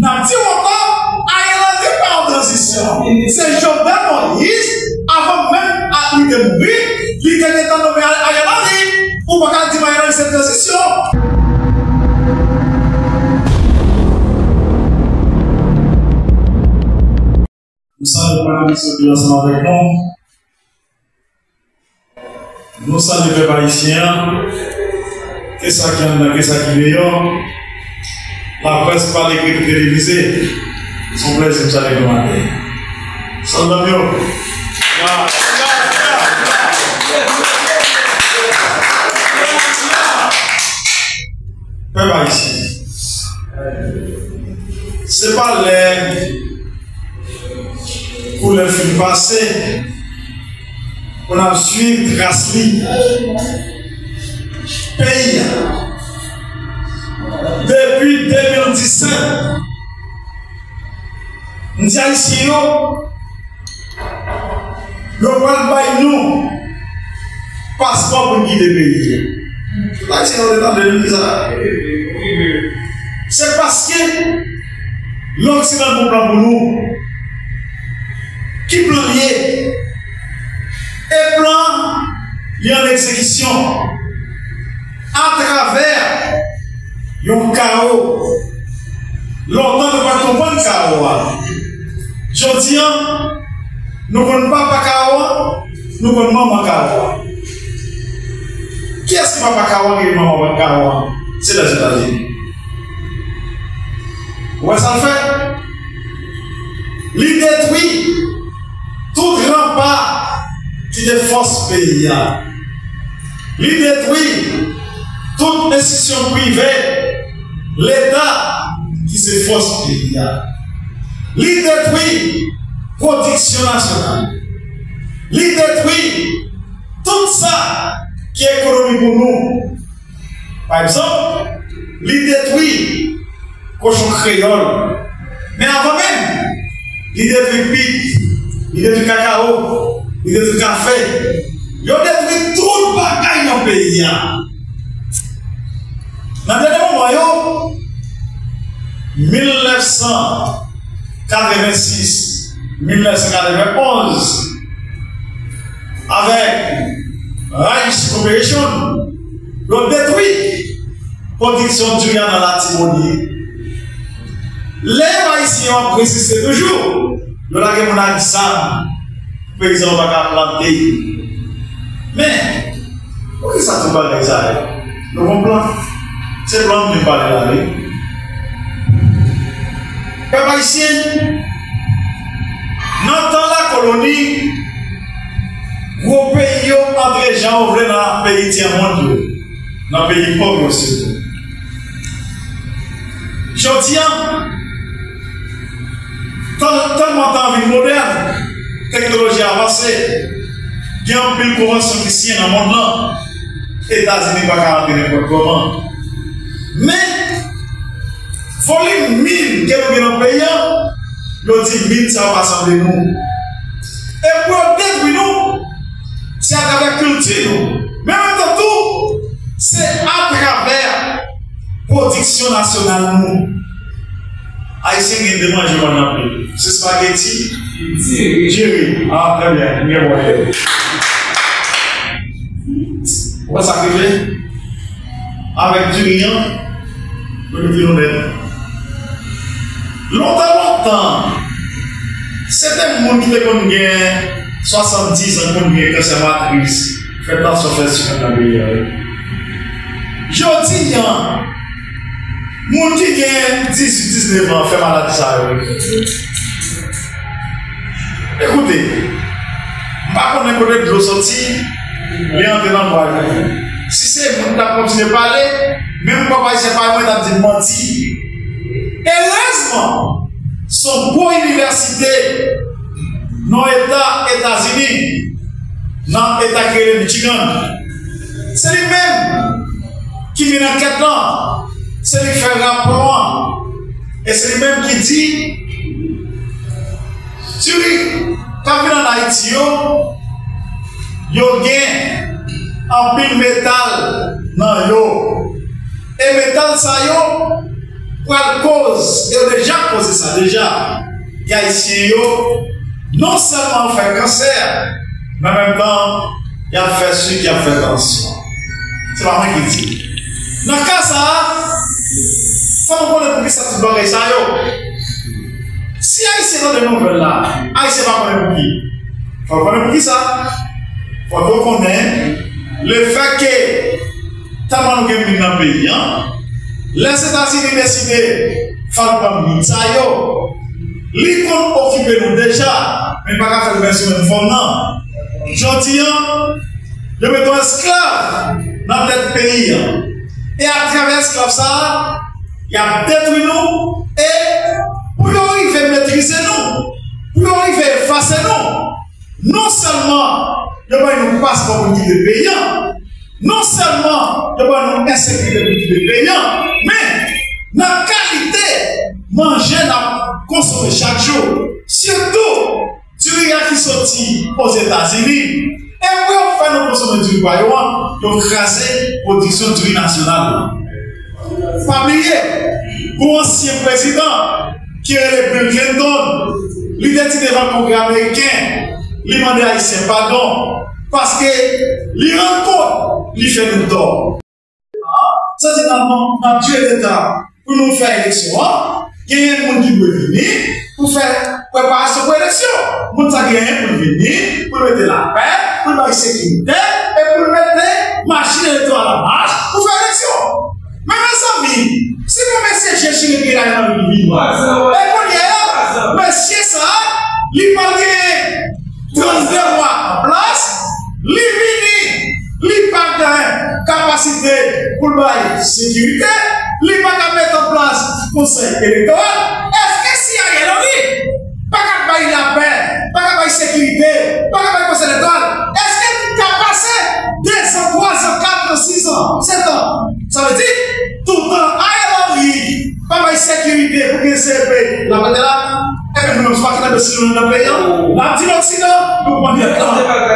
Nan di wotan, a yon an de pa an transisyon. Se Jordan Moïse, avan men a li de mouri, li ten etan nomen a yon an di, ou baka di ma yon an se transisyon. Nous saluons le ministre de l'enseignement avec nous. Nous saluons les haïtiens. Qu'est-ce qui est qu'est-ce qui est La presse par l'écrit télévisé. Son plaisir, allez demander. Salut, mieux. Peuple haïtien. C'est pas les pour le film passé, on a suivi Grasly, pays. an disan. Ndi a yisi yo, yo wal bay nou, paspon pou ki de peyi. La yisi yo de tan de l'Eglise. Se paske, l'Oksidan pou plan pou nou, ki plan liye, e plan liye an eksekisyon, a traver yon kao Longtemps, nous ne pas comprendre chaos. Je dis, nous ne connaissons pas chaos, nous connaissons pas chaos. Qui est-ce qui pas chaos et maman chaos C'est les États-Unis. Ouais, ça le fait. L'idée détruit tout rempart qui défonce pays. Il détruit toute décision privée, l'État ki se fos peyi ya. E li detwi prodiksyon nasyonal. Li detwi tout sa ki ekonomi pou nou. Par exemple, li detwi koshon kreyol. Men avan men, li detwi pit, li detwi kakao, li detwi kafe. Yo detwi tout bagay nan peyi ya. 1986-1991 avek Rajis Corporation yo detwi produksyon durian nan la timonye. Le bayisyon presiste toujou yo lage moun anisan pou ekzan baka plante. Men, pou ki sa tou bal dekzare? Nou kon plan? Se plan moun bal dekzare? Pèp Haitien, nan tan la koloni, wou peyi yo padre jan ou vle nan peyi tiyan moun yo, nan peyi pov yo se yo. Jotian, tanman tan vi modern, teknoloji avase, gen pil konvansyon ki siye nan moun nan, Etasini baka an dene pot koman. Men, Folim min ke nou genan peyan, yo di min sa pasan de nou. E pou yo detwi nou, se atrave kulti nou. Men men tan tou, se atrave prodiksyon nasyonal nou. A yi se gen deman je wan api. Se spageti, jiri. A, prebyen, mwen woye. Wè sakrive, avèk jiri yon, mwen nou binon den. Lontan, lontan, sete moun ki te kon gen 70 an kon gen konservatris, fèt nan sou fèt sou fèt nan beye yare. Jodi yan, moun ki gen 18-19 an fè malade sa yare. Ekoute, mpa konen konen dlo soti, li an tenan wale. Si se moun ta kontine pale, men mpa pa yise pa mwen ta di manti, Elazman son bon pou universite nan etat Etasini, nan etat kere Michigan. Se li men ki men anket lan, se li fè rapor an, e se li men ki di, si li kapi nan Haiti yo, yo gen anpil metal nan yo. E metal sa yo, pour cause, et déjà ça déjà. Haïtien, non seulement fait cancer, mais en même temps, il a fait ce qui a fait cancer. C'est pas moi qui dis. Dans le cas ça, faut nous connaître pour qui ça se barre ça. Si Haïtien dans de nouvelles là, Haïtien va connaître pour qui? Faut connaître pour qui ça? Faut qu'on connaisse le fait que t'as mal gagné dans le pays, hein? Le Sétasini deside fag bam gout sa yo, li kon okipe nou deja, men baka fèl mè sou men fon nan. Jodi an, yo mè ton esklav nan tèt peyi an. E a travè esklav sa, ya detwi nou, e pou yo y fè mètrise nou, pou yo y fè fase nou. Non selman, yo mè yon paspon pou ki de peyi an, non selman de ban nou ensekite pou ki de peyan, men nan kalite manje nan konsome chak jou. Siyoutou, diriya ki soti os Etats-Unis, e wè ou fè nou konsome diri kwayoan, yon krasè produksyon diri nasyonal. Fabliye, pou ansyen prezident, ki e le Bill Clinton, li deti devan kongre Ameriken, li mande a yise padon, Paske li renkont li fè nou do. Sa se nan tue l'Etat pou nou fè eleksyon, genyen moun ki pou vini pou fè preparasyon pou eleksyon. Moun sa genyen pou vini, pou mette la pè, pou mette sekimite, e pou mette machine elektron la marche pou fè eleksyon. Mè mè sa mi, si mè mè se jè chine pi la yon mi, mè konye, mè chè sa, li pa genyen pou l'bay sekirite, li pa ka met an plas konsey elektoral, eske si a gen an li? Pa ka bay la pe, pa ka bay sekirite, pa ka bay konsey elektoral, eske ka pase 2 an, 3 an, 4 an, 6 an, 7 an? Sa ve di, tout an a gen an li, pa bay sekirite pou gen sepe la pate la, Ebe nou mèm sou pati nan besi nou nan peyan, nan di l'Oksidan, nou koumane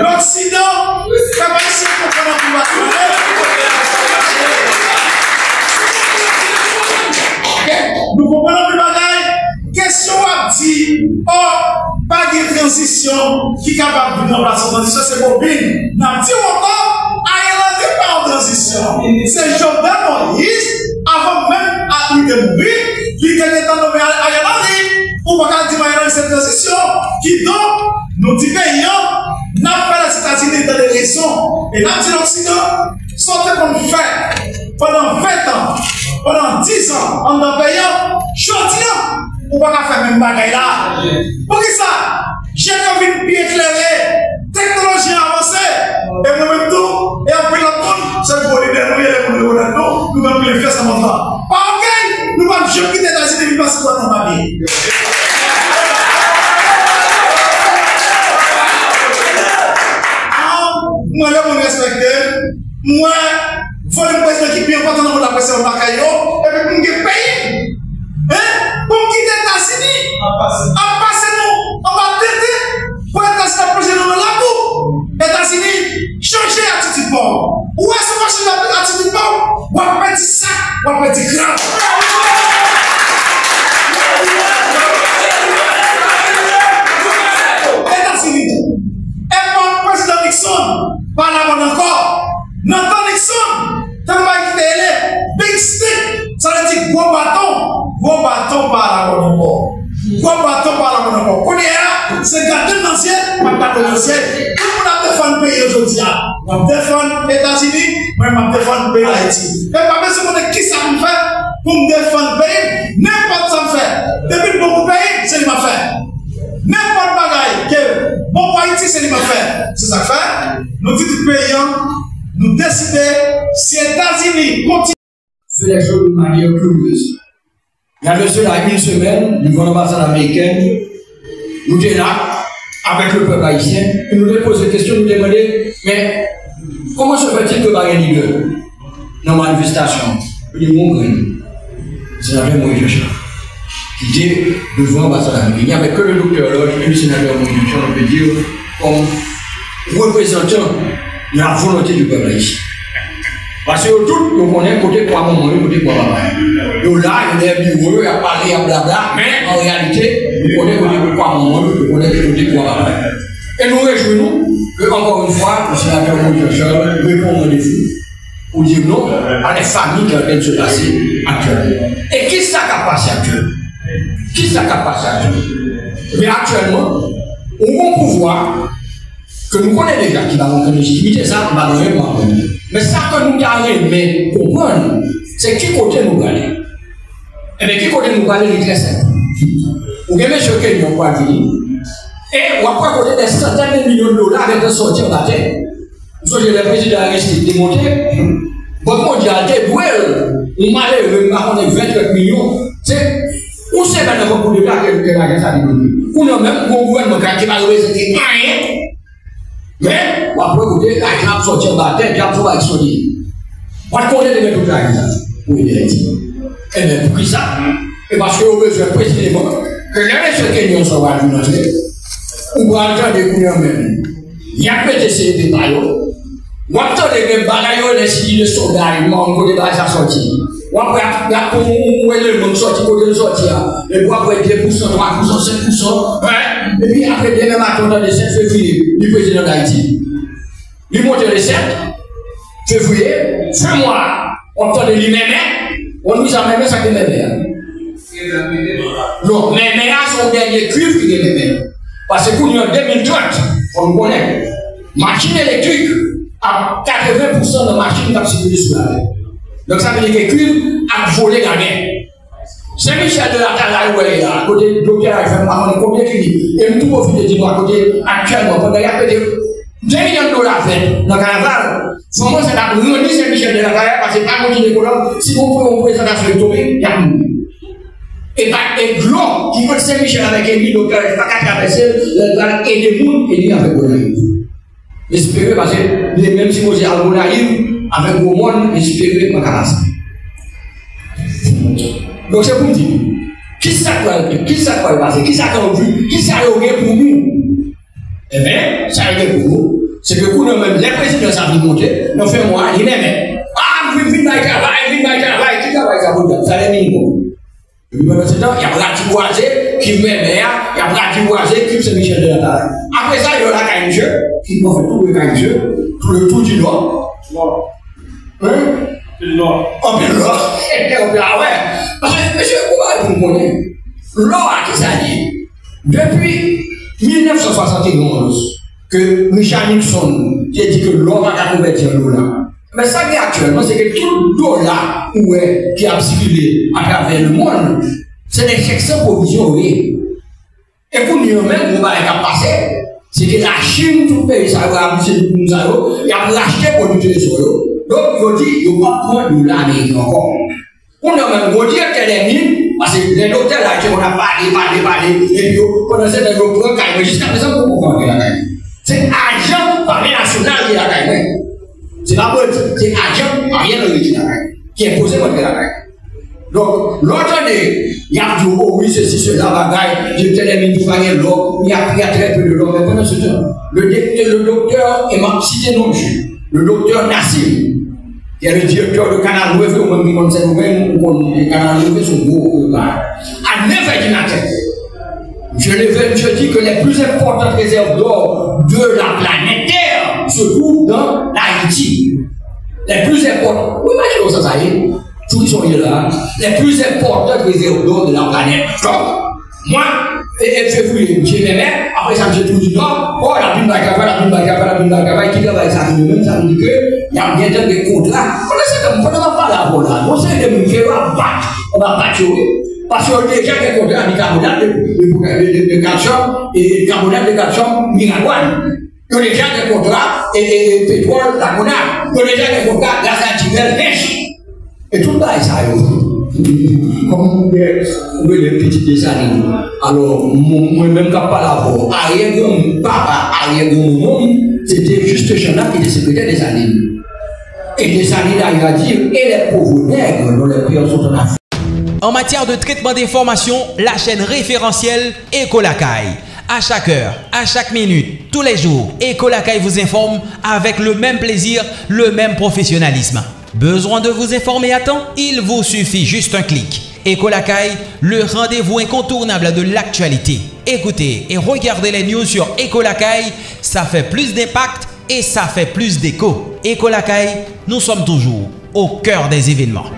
l'Oksidan, kaba yisi pou konan pou bati mèm. Oh, pas de transition qui est capable de remplacer la transition, c'est Bobine. N'a dit encore, Aïe n'est pas en transition. C'est Jordan Moïse, avant même à lui de mourir, il était nommé Aïe ou pas dire Aïe cette transition, qui donc, nous dit payants, n'a pas la États-Unis dans les raisons, et n'a dit l'Occident, sortez comme fait. Pendant 20 ans pendant 10 ans en tant payant, choisi Ou pa ka fè mèm bagay la. Pou ki sa? Jè kon vin pi eklere, teknoloji avansè, e mwen mèm tou, e apè la ton, se pou li den nou, yè pou li ou den nou, nou mèm pou li fè sa mèm la. Pa ok, nou mèm jè ki te tazi de vi pasi kwa tan mami. Mwen lè mwen respektè, mwen volè mwen respektè ki pi an patan an mwen la presè an baka yo, e mwen mwen ge peyi, A. Qu'on est là, c'est garder l'ancien, pas garder l'ancien. Le monde a défendu le pays aujourd'hui. On défend les États-Unis, mais on défend le pays d'Haïti. Et pas besoin de qui ça me fait pour me défendre le pays, n'importe ça me fait. Depuis beaucoup de pays, c'est m'a fait. N'importe bagaille que pour Haïti, c'est m'a fait. C'est ça que fait. Nous disons payants, nous décidons si les États-Unis continuent. fait les choses de manière curieuse. Il y a de cela une semaine, devant l'ambassade américaine, nous étions là, avec le peuple haïtien, et nous avons posé des questions, nous demandons, mais comment se fait-il que leader dans la manifestation Il dit, mon même Moïse Jean, qui était devant l'ambassade américaine. Il n'y avait que le docteur Lodge et le sénateur Moïse Jean, on peut dire, comme représentant de la volonté du peuple haïtien. Parce que tout, nous connaissons côté quoi maman, côté quoi papa. Yo là, il est bureau, il a parlé, a blabla, mais en réalité, il connaît pourquoi mon nom, il connaît pourquoi Et nous réjouissons que, encore une fois, le sénateur Montjochol répond au défi pour dire non à les familles qui sont en train de se passer actuellement. Et qui ça qui a passé actuellement? Qui ça qui a passé actuellement? Mais actuellement, on a pouvoir que nous connaissons déjà qui va de légitimité, ça, va Mais ça que nous avons mais comprendre, c'est qui côté nous allons. Et bien, qui côté nous allons, il est très simple. Ou bien, monsieur Kenyon, quoi dire, et on va côté des centaines de millions de dollars avec un sortir de la terre. Vous savez, le président Aristide démonté, votre mondialité, doué, on m'a dit, on est 28 millions. C'est, le développé Ou non, même, gouvernement qui. Mais, de de guerre. Oui, il est dit. Et bien, ça Et parce qu'on veut précisément que les messieurs Kenyans sont à l'université, ou va entendre des coups même. Il y a peut-être ces détails. Ou entendre des bagailles, les signes de soldats, de la sortie. Ou après, il y a pour où est le monde sorti, côté de sortie. Et puis après, 2%, 3%, 5%. Et puis après, demain matin, le 7 février, du président d'Haïti. Il monte le 7 février, fin mois, on entend les même on nous a même ça que même Non, mais là, son dernier cuivre qui est même Parce que nous, en 2030, on connaît, machine électrique, à 80% de machines qui circulent sur la mer. Donc ça veut dire que cuivre a volé la mer. Saint-Michel de la Talaï, où elle est là, à côté du combien de dit, et tout fil de dire à côté, actuellement, pendant y a peut-être 2 millions de dollars fait dans le carnaval. Comment ça a réuni Saint-Michel de la Talaï, parce que pour si vous pouvez une présentation il y a. Et pas et l'eau qui peut Saint-Michel avec Émile, docteur, il ne pas qu'à traverser, et des mondes, et dire avec Gonaïve. Espérer, parce que même si vous êtes à Gonaïve, avec vos monde, espérer, pas qu'à donc c'est pour dire, qui ça va qui ça va passer, qui ça va vu, qui ça va pour nous Eh bien, ça va pour nous. C'est que pour nous-mêmes, les présidents savent monter, nous faisons moi, il aime. Ah, vous venez de travail, de travail, qui travaille ça pour Ça les minimum. Il y a Brati Boisé qui met maire, il y a Brati Boisé qui fait Michel de la Taille. Après ça, il y a la Caïnche, qui va faire tout le Caïnche, tout le tout du Nord. Hein? Non. Oh, bien là. Ah ouais. Parce que, monsieur, comment vous connaissez L'or à qui ça dit? Depuis 1971, que Richard Nixon qui a dit que l'or va convertir l'eau là. Mais ça qui est actuellement, c'est que tout où est, qui a circulé à travers le monde, c'est des chèques sans provision. Et pour nous même, on va passé, c'est que la Chine, tout pays, ça va abuser de nous, il a racheté pour nous les sols. Donc, il dit, il ne va pas de l'Amérique encore. On a même dire qu'elle est mine, parce que les docteurs là, on a parlé, parlé, parlé, et puis pendant cette année, on jusqu'à présent, on comprend la. C'est agent parmi national qui est la. C'est pas bon, c'est agent rien de caille, qui est posé contre la caille. Donc, l'autre année, il y a dit, oh oui, ceci, cela, bagaille, je t'ai les mines, il y a très peu de l'eau, mais pendant ce temps, le docteur, et m'a cité non le docteur Nassim, qui est le directeur de Canal Ouest, ou même qui connaît nous-mêmes, ou le Canal Ouest, son gros. À 9 h du matin, je, je dis que les plus importantes réserves d'or de la planète Terre se trouvent dans Les plus importantes, oui, imaginez ça, ça y est, tous sont là, les plus importantes réserves d'or de la planète. Donc, moi, et février, j'ai mes après ça, j'ai tout dit, non, oh, la pile de la pile de la pile de la qui travaille ça, nous-mêmes, ça veut dire qu'il y a bien des contrats. On essaie de, on ne va pas là. On essaie de me faire battre, on va battre, parce que déjà, des contrats de carbonate de calcium et carbonate de. Il y a déjà des contrats et pétrole, carbonate. Il y a déjà des contrats gaz naturel, neige. Et tout ça, ça, comme vous les petits dessins alors moi-même quand pas là arrière de mon papa arrière de mon monde c'était juste Jean-là qui était secrétaire des années et des années il a dit et les pauvres nègres dont les pères sont en Afrique en matière de traitement d'information, la chaîne référentielle Ecolacay. À chaque heure, à chaque minute, tous les jours, Ecolacay vous informe avec le même plaisir, le même professionnalisme. Besoin de vous informer à temps? Il vous suffit juste un clic. Ecolacaille, le rendez-vous incontournable de l'actualité. Écoutez et regardez les news sur Ecolacaille, ça fait plus d'impact et ça fait plus d'écho. Ecolacaille, nous sommes toujours au cœur des événements.